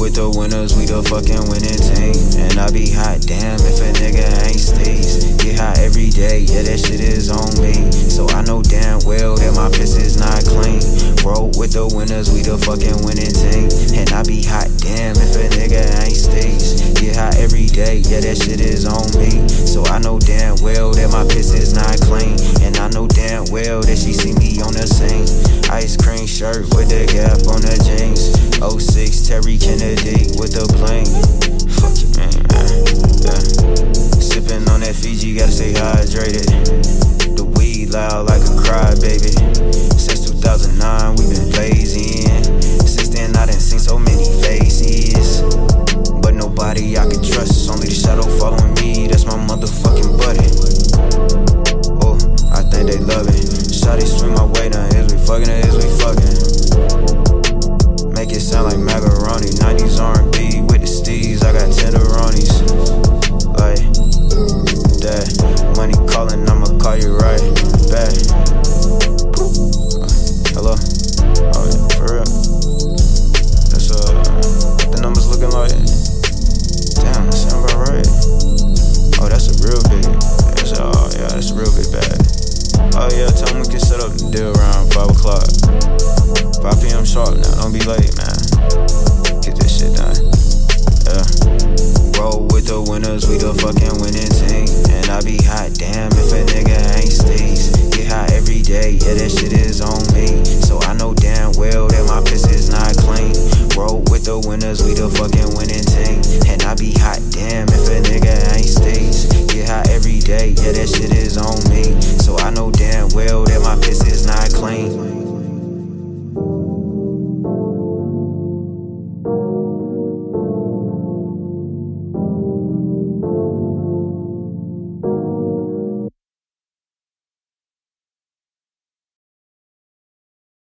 with the winners, we the fucking winning team. And I be hot damn if a nigga ain't sleeves. Get hot every day, yeah, that shit is on me. So I know damn well that my piss is not clean. Roll with the winners, we the fucking winning team. And I be hot damn if a nigga ain't sleeves. Get hot every day, yeah, that shit is on me. So I know damn well that my piss is not clean. And I know damn well that she see me on the scene. Ice cream shirt with the gap on the jeans. 06 Terry Kennedy with the bling. Fuck you, man. Yeah. Sipping on that Fiji, gotta stay hydrated. The weed loud like a crybaby. Since 2009, we've been blazing. Since then, I done seen so many faces. But nobody I can trust. Only the shadow following me, that's my motherfucking buddy. Oh, I think they love it. Shotty swing my way now, is we fucking is we fucking? Now, don't be late, man. Get this shit done. Yeah. Roll with the winners, we the fucking winning team. And I be hot, damn, if a nigga ain't stays. Get hot every day, yeah, that shit is on me. So I know damn well that my piss is not clean. Roll with the winners, we the fucking